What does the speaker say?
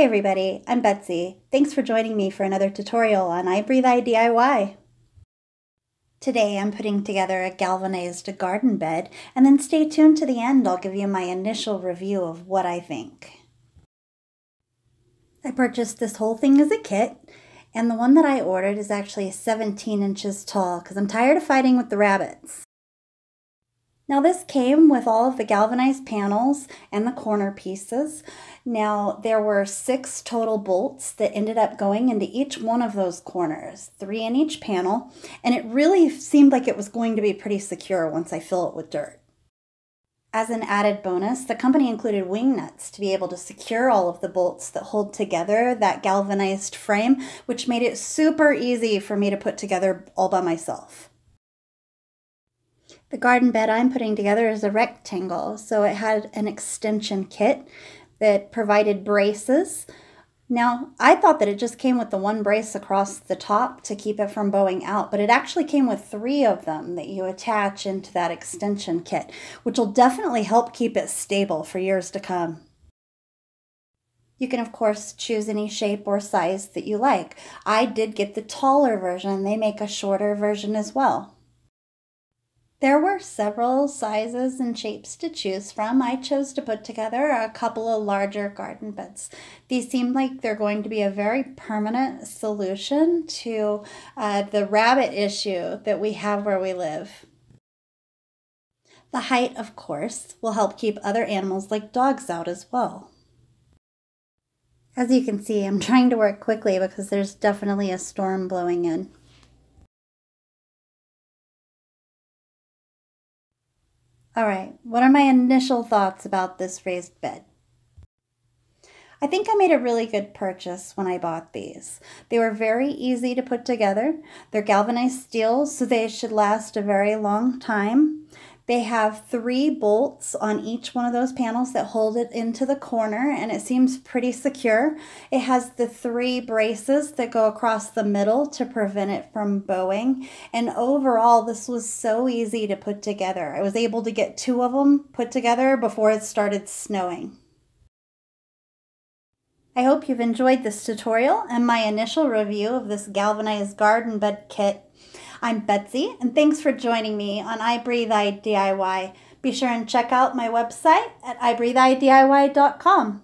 Hey everybody, I'm Betsy. Thanks for joining me for another tutorial on I Breathe I DIY. Today I'm putting together a galvanized garden bed and then stay tuned to the end. I'll give you my initial review of what I think. I purchased this whole thing as a kit and the one that I ordered is actually 17 inches tall because I'm tired of fighting with the rabbits. Now this came with all of the galvanized panels and the corner pieces. Now there were six total bolts that ended up going into each one of those corners, three in each panel, and it really seemed like it was going to be pretty secure once I fill it with dirt. As an added bonus, the company included wing nuts to be able to secure all of the bolts that hold together that galvanized frame, which made it super easy for me to put together all by myself. The garden bed I'm putting together is a rectangle, so it had an extension kit that provided braces. Now, I thought that it just came with the one brace across the top to keep it from bowing out, but it actually came with three of them that you attach into that extension kit, which will definitely help keep it stable for years to come. You can, of course, choose any shape or size that you like. I did get the taller version. They make a shorter version as well. There were several sizes and shapes to choose from. I chose to put together a couple of larger garden beds. These seem like they're going to be a very permanent solution to uh, the rabbit issue that we have where we live. The height, of course, will help keep other animals like dogs out as well. As you can see, I'm trying to work quickly because there's definitely a storm blowing in. All right, what are my initial thoughts about this raised bed? I think I made a really good purchase when I bought these. They were very easy to put together. They're galvanized steel, so they should last a very long time. They have three bolts on each one of those panels that hold it into the corner and it seems pretty secure. It has the three braces that go across the middle to prevent it from bowing. And overall, this was so easy to put together. I was able to get two of them put together before it started snowing. I hope you've enjoyed this tutorial and my initial review of this galvanized garden bed kit I'm Betsy, and thanks for joining me on I Breathe I DIY. Be sure and check out my website at ibreatheidiy.com.